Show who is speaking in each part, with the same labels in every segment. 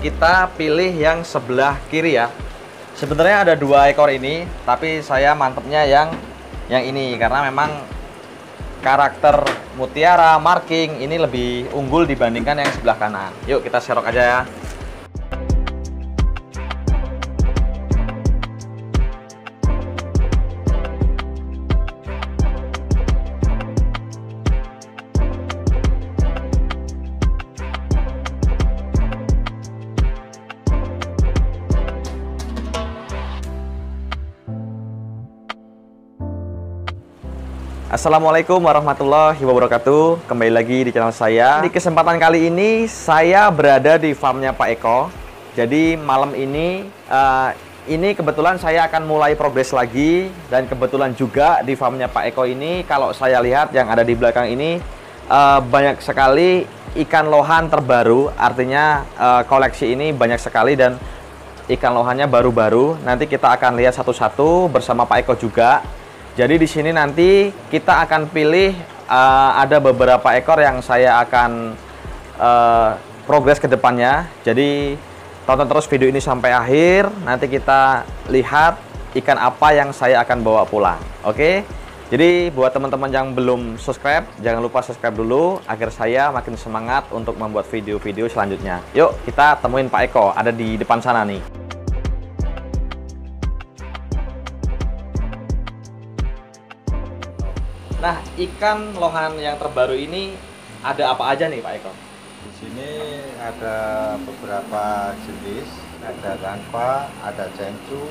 Speaker 1: kita pilih yang sebelah kiri ya. Sebenarnya ada dua ekor ini, tapi saya mantepnya yang yang ini karena memang karakter mutiara, marking ini lebih unggul dibandingkan yang sebelah kanan. Yuk kita serok aja ya. Assalamualaikum warahmatullahi wabarakatuh. Kembali lagi di channel saya. Di kesempatan kali ini Saya berada di farmnya Pak Eko. Jadi malam ini uh, Ini kebetulan saya akan mulai progres lagi Dan kebetulan juga di farmnya Pak Eko ini Kalau saya lihat yang ada di belakang ini uh, Banyak sekali ikan lohan terbaru. Artinya uh, koleksi ini banyak sekali dan Ikan lohannya baru-baru. Nanti kita akan lihat satu-satu bersama Pak Eko juga jadi di sini nanti kita akan pilih uh, ada beberapa ekor yang saya akan uh, progres ke depannya. Jadi tonton terus video ini sampai akhir. Nanti kita lihat ikan apa yang saya akan bawa pulang. Oke? Jadi buat teman-teman yang belum subscribe, jangan lupa subscribe dulu agar saya makin semangat untuk membuat video-video selanjutnya. Yuk kita temuin Pak Eko, ada di depan sana nih. Nah, ikan lohan yang terbaru ini ada apa aja nih Pak Eko?
Speaker 2: Di sini ada beberapa jenis, ada kanva, ada cencu,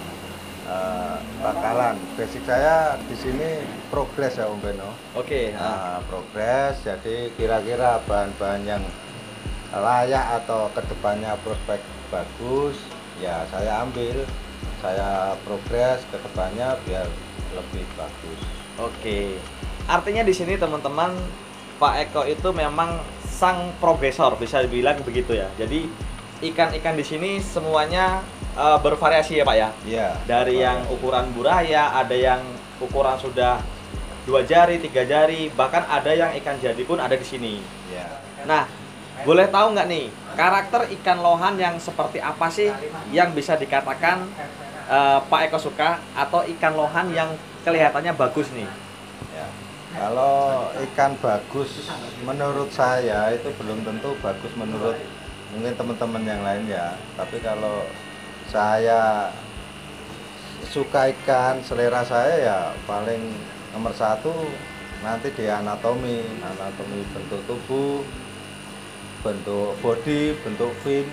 Speaker 2: uh, bakalan. Basic saya di sini progres ya Om Beno.
Speaker 1: Oke. Okay.
Speaker 2: Nah, progres. Jadi kira-kira bahan-bahan yang layak atau ke depannya prospek bagus, ya saya ambil, saya progres ke depannya biar lebih bagus.
Speaker 1: Oke. Artinya di sini teman-teman Pak Eko itu memang sang progresor bisa dibilang begitu ya. Jadi ikan-ikan di sini semuanya uh, bervariasi ya Pak ya.
Speaker 2: Iya.
Speaker 1: Dari yang ukuran buraya, ada yang ukuran sudah dua jari, tiga jari, bahkan ada yang ikan jadi pun ada di sini.
Speaker 2: Iya.
Speaker 1: Nah, boleh tahu nggak nih karakter ikan lohan yang seperti apa sih yang bisa dikatakan uh, Pak Eko suka atau ikan lohan yang kelihatannya bagus nih?
Speaker 2: Kalau ikan bagus menurut saya itu belum tentu bagus menurut mungkin teman-teman yang lain ya. Tapi kalau saya suka ikan selera saya ya paling nomor satu nanti di anatomi anatomi bentuk tubuh bentuk body bentuk fin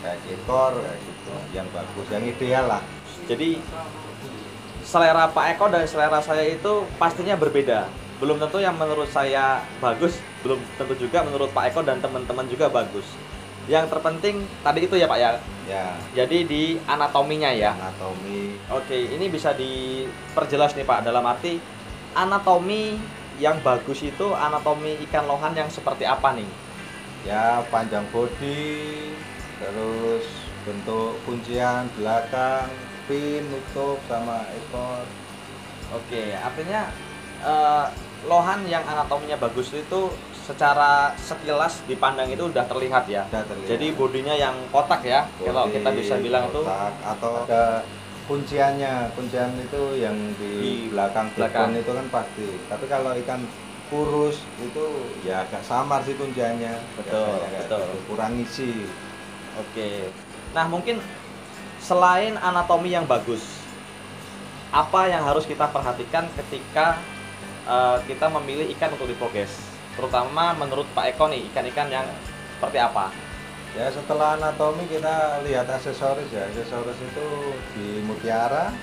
Speaker 2: kayak ekor kayak yang bagus yang ideal lah
Speaker 1: jadi selera Pak Eko dan selera saya itu pastinya berbeda. Belum tentu yang menurut saya bagus, belum tentu juga menurut Pak Eko dan teman-teman juga bagus. Yang terpenting tadi itu ya Pak ya.
Speaker 2: Ya.
Speaker 1: Jadi di anatominya ya.
Speaker 2: Anatomi.
Speaker 1: Oke, ini bisa diperjelas nih Pak dalam arti anatomi yang bagus itu anatomi ikan lohan yang seperti apa nih?
Speaker 2: Ya, panjang body, terus bentuk kuncian belakang, pin, nutup sama ekor.
Speaker 1: Oke, artinya uh, lohan yang anatominya bagus itu secara sekilas dipandang itu udah terlihat ya.
Speaker 2: Udah terlihat.
Speaker 1: Jadi bodinya yang kotak ya, Body, kalau kita bisa bilang tuh.
Speaker 2: Atau ada kunciannya, kuncian itu yang di, di belakang belakang itu kan pasti. Tapi kalau ikan kurus itu ya agak samar sih kunciannya.
Speaker 1: Betul, betul.
Speaker 2: Kurang isi.
Speaker 1: Oke. Nah mungkin selain anatomi yang bagus, apa yang harus kita perhatikan ketika uh, kita memilih ikan untuk diprogres? Terutama menurut Pak Eko nih, ikan-ikan yang seperti apa?
Speaker 2: Ya setelah anatomi kita lihat aksesoris ya, aksesoris itu di mutiara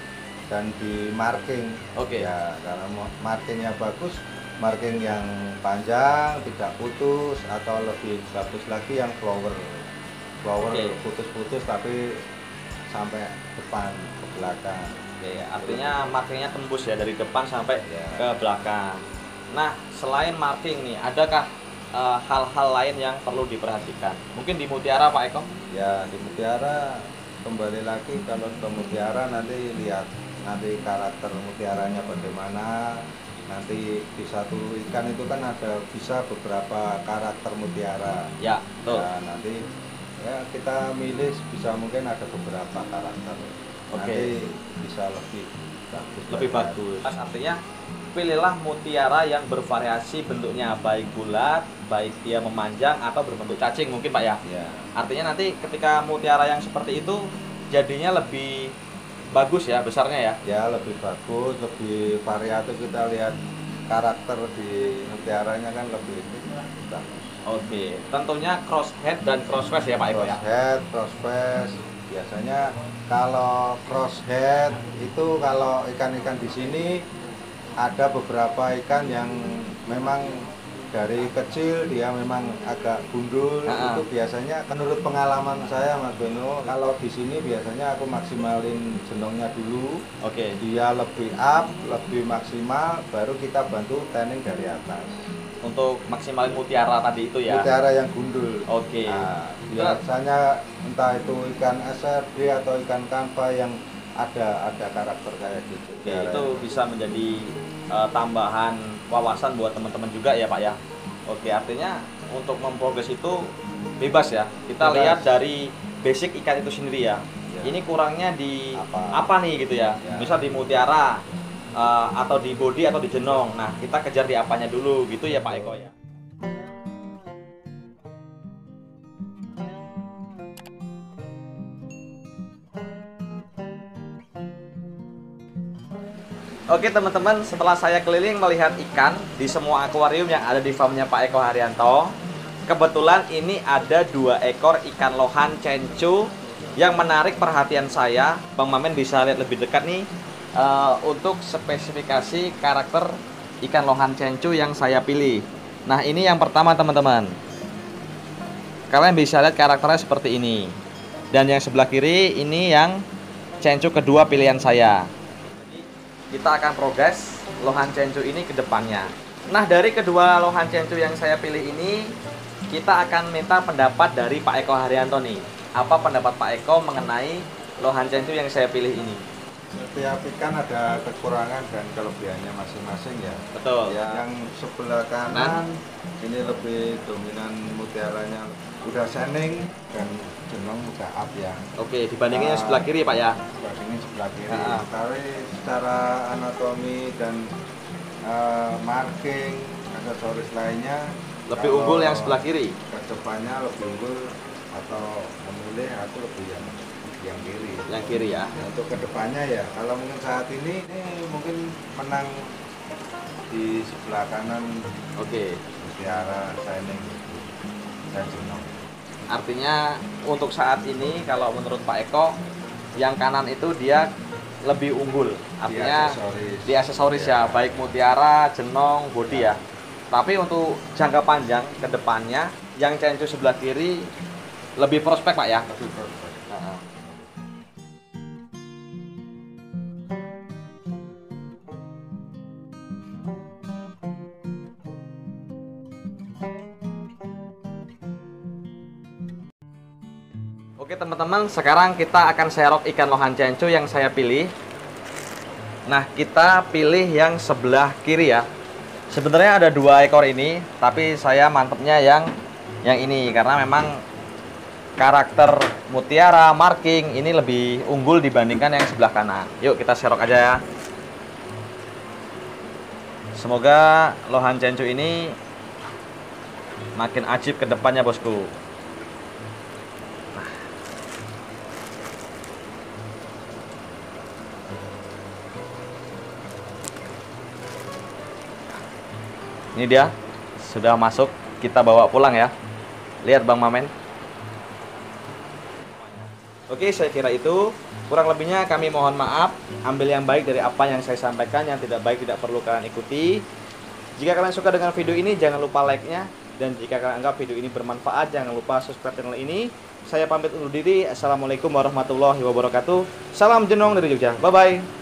Speaker 2: dan di marking.
Speaker 1: Oke. Okay.
Speaker 2: Ya karena markingnya bagus, marking yang panjang, tidak putus atau lebih bagus lagi yang flower. Putus-putus okay. tapi sampai depan ke belakang.
Speaker 1: Oke, artinya markingnya tembus ya dari depan sampai ya. ke belakang. Nah, selain marking nih, adakah eh, hal-hal uh, lain yang perlu diperhatikan? Mungkin di Mutiara Pak Eko?
Speaker 2: Ya, di Mutiara kembali lagi kalau ke Mutiara nanti lihat nanti karakter mutiaranya bagaimana. Nanti di satu ikan itu kan ada bisa beberapa karakter mutiara.
Speaker 1: Ya, betul.
Speaker 2: Nah, nanti ya kita milih bisa mungkin ada beberapa karakter
Speaker 1: Oke.
Speaker 2: nanti bisa lebih bagus
Speaker 1: lebih bagus. Mas artinya pilihlah mutiara yang bervariasi bentuknya baik bulat, baik dia memanjang atau berbentuk cacing mungkin Pak ya.
Speaker 2: ya
Speaker 1: Artinya nanti ketika mutiara yang seperti itu jadinya lebih bagus ya besarnya ya.
Speaker 2: ya lebih bagus lebih variatif kita lihat karakter di mutiaranya kan lebih bagus
Speaker 1: Oke, tentunya crosshead dan crossface ya Pak Eko ya.
Speaker 2: crosshead crossface biasanya kalau crosshead itu kalau ikan-ikan di sini ada beberapa ikan yang memang dari kecil dia memang agak gundul
Speaker 1: Ah.
Speaker 2: itu biasanya menurut pengalaman saya Mas Beno kalau di sini biasanya aku maksimalin jenongnya dulu
Speaker 1: Oke.
Speaker 2: dia lebih up lebih maksimal baru kita bantu tanning dari atas
Speaker 1: Untuk maksimalin mutiara tadi itu ya.
Speaker 2: mutiara yang gundul
Speaker 1: Oke.
Speaker 2: Nah, biasanya entah itu ikan SRD atau ikan kanva yang ada ada karakter kayak gitu.
Speaker 1: Oke, itu bisa menjadi eh, tambahan wawasan buat teman-teman juga ya Pak ya. Oke, artinya untuk memprogres itu bebas ya. Kita
Speaker 2: Bebas.
Speaker 1: lihat dari basic ikan itu sendiri ya.
Speaker 2: Ya.
Speaker 1: Ini kurangnya di
Speaker 2: Apa?
Speaker 1: apa, nih gitu ya.
Speaker 2: Ya.
Speaker 1: Misal di mutiara eh, atau di body atau di jenong. Nah, kita kejar di apanya dulu gitu ya Pak Eko ya. Oke teman-teman, setelah saya keliling melihat ikan di semua akuarium yang ada di farmnya Pak Eko Haryanto, kebetulan ini ada dua ekor ikan lohan cencu yang menarik perhatian saya. Bang Mamen bisa lihat lebih dekat nih eh, untuk spesifikasi karakter ikan lohan cencu yang saya pilih. Nah ini yang pertama teman-teman. Kalian bisa lihat karakternya seperti ini. Dan yang sebelah kiri ini yang cencu kedua pilihan saya kita akan progres lohan cencu ini ke depannya. Nah, dari kedua lohan cencu yang saya pilih ini, kita akan minta pendapat dari Pak Eko Haryanto nih. Apa pendapat Pak Eko mengenai lohan cencu yang saya pilih ini?
Speaker 2: Setiap ikan ada kekurangan dan kelebihannya masing-masing ya.
Speaker 1: Betul.
Speaker 2: Ya, yang sebelah kanan ini lebih dominan mutiaranya udah shining dan jenong udah up ya.
Speaker 1: Oke, dibandingin yang
Speaker 2: Ah.
Speaker 1: sebelah kiri, Pak ya.
Speaker 2: Dibandingin sebelah kiri.
Speaker 1: Ah.
Speaker 2: Tapi secara anatomi dan eh, marking aksesoris lainnya
Speaker 1: Lebih unggul yang sebelah kiri.
Speaker 2: ke depannya lebih unggul atau memilih aku lebih yang yang kiri.
Speaker 1: Yang kiri ya.
Speaker 2: Nah, untuk ke depannya ya kalau mungkin saat ini ini mungkin menang di sebelah kanan
Speaker 1: Oke.
Speaker 2: mutiara shining dan jenong.
Speaker 1: Artinya untuk saat ini kalau menurut Pak Eko yang kanan itu dia lebih unggul. Artinya
Speaker 2: aksesoris.
Speaker 1: di aksesoris ya,
Speaker 2: Ya.
Speaker 1: baik mutiara, jenong, body ya. Tapi untuk jangka panjang ke depannya yang cencu sebelah kiri lebih prospek Pak ya.
Speaker 2: Lebih prospek.
Speaker 1: Oke teman-teman, sekarang kita akan serok ikan lohan cencu yang saya pilih. Nah, kita pilih yang sebelah kiri ya. Sebenarnya ada dua ekor ini, tapi saya mantepnya yang yang ini karena memang karakter mutiara, marking ini lebih unggul dibandingkan yang sebelah kanan. Yuk kita serok aja ya. Semoga lohan cencu ini makin ajib ke depannya bosku. Ini dia sudah masuk, kita bawa pulang ya. Lihat Bang Mamen. Oke, saya kira itu. Kurang lebihnya kami mohon maaf. Ambil yang baik dari apa yang saya sampaikan, yang tidak baik tidak perlu kalian ikuti. Jika kalian suka dengan video ini, jangan lupa like-nya. Dan jika kalian anggap video ini bermanfaat, jangan lupa subscribe channel ini. Saya pamit undur diri. Assalamualaikum warahmatullahi wabarakatuh. Salam jenong dari Jogja. Bye-bye.